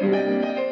Música